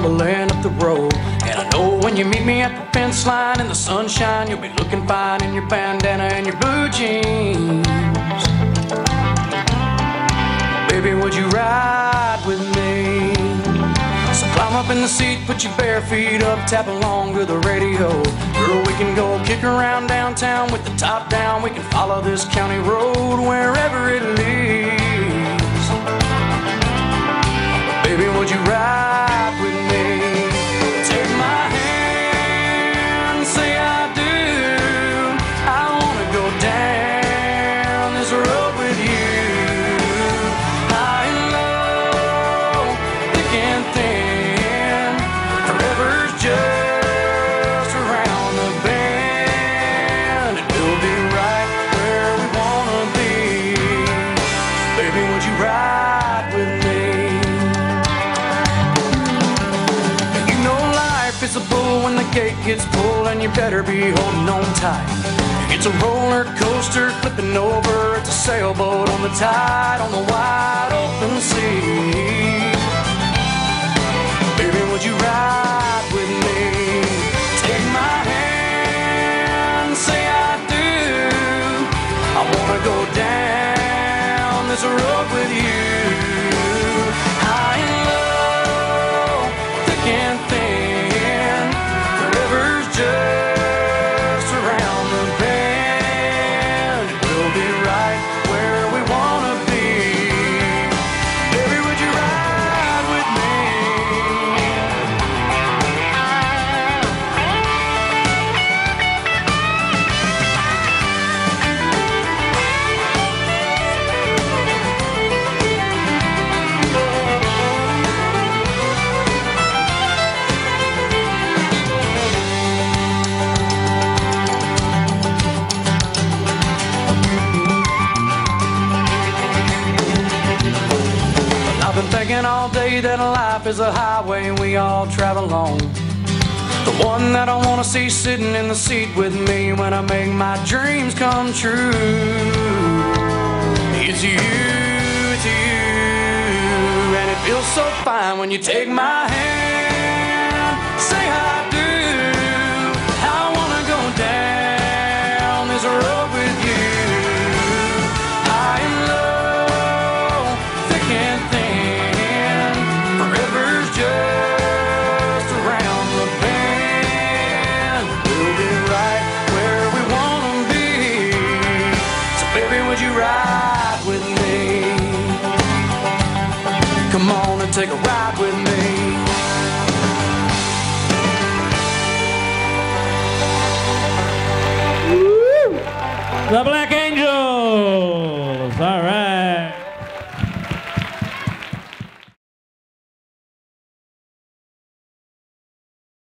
coming rumbling up the road. And I know when you meet me at the fence line in the sunshine, you'll be looking fine in your bandana and your blue jeans. Baby, would you ride with me? So climb up in the seat, put your bare feet up, tap along to the radio. Girl, we can go kick around downtown with the top down. We can follow this county road wherever it leads. Ride with me? You know life is a bull when the gate gets pulled, and you better be holding on tight. It's a roller coaster flipping over. It's a sailboat on the tide on the wide open sea. This road with you. Thinking all day that life is a highway we all travel on. The one that I wanna see sitting in the seat with me when I make my dreams come true. It's you, it's you, and it feels so fine when you take my hand. Take a ride with me. The Black Angels.